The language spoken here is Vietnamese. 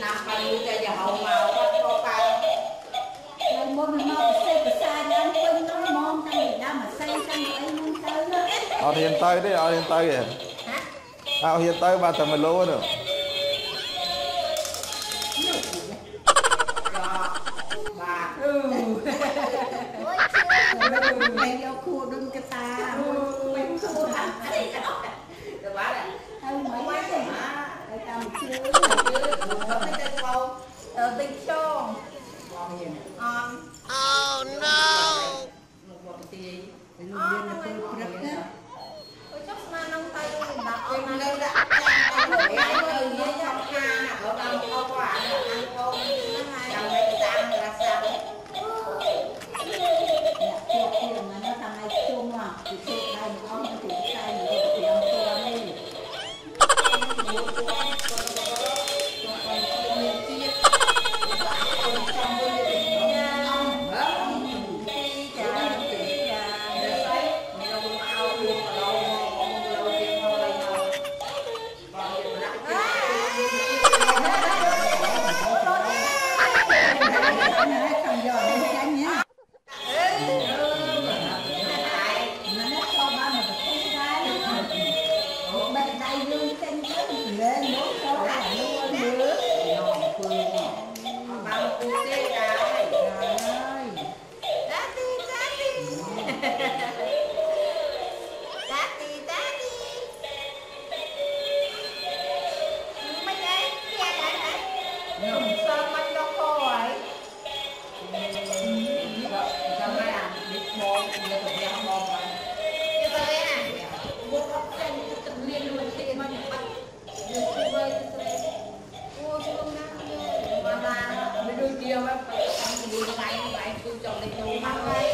năm bao nhiêu cái giờ hậu màu bắt cô tay rồi một năm xây từ xa đang quên nó mong cái gì đó mà xây sang ấy muốn tới nữa ở hiện tới đấy ở hiện tới kìa. Ở hiện tới ba tầm mình lúa nữa Thank you. Tubig siya. Um, oh no! Nhung sao mắt nó coi Sao mai à, biết bom, giờ tụi em bom rồi Kia đây nè. Một góc chân tự nhiên luôn kia mà nhập bắt. Được vơi, chưa vơi. Không đang. Mà là, mấy đôi kia, mà đôi đôi kia, mấy đôi kia, mấy đôi kia,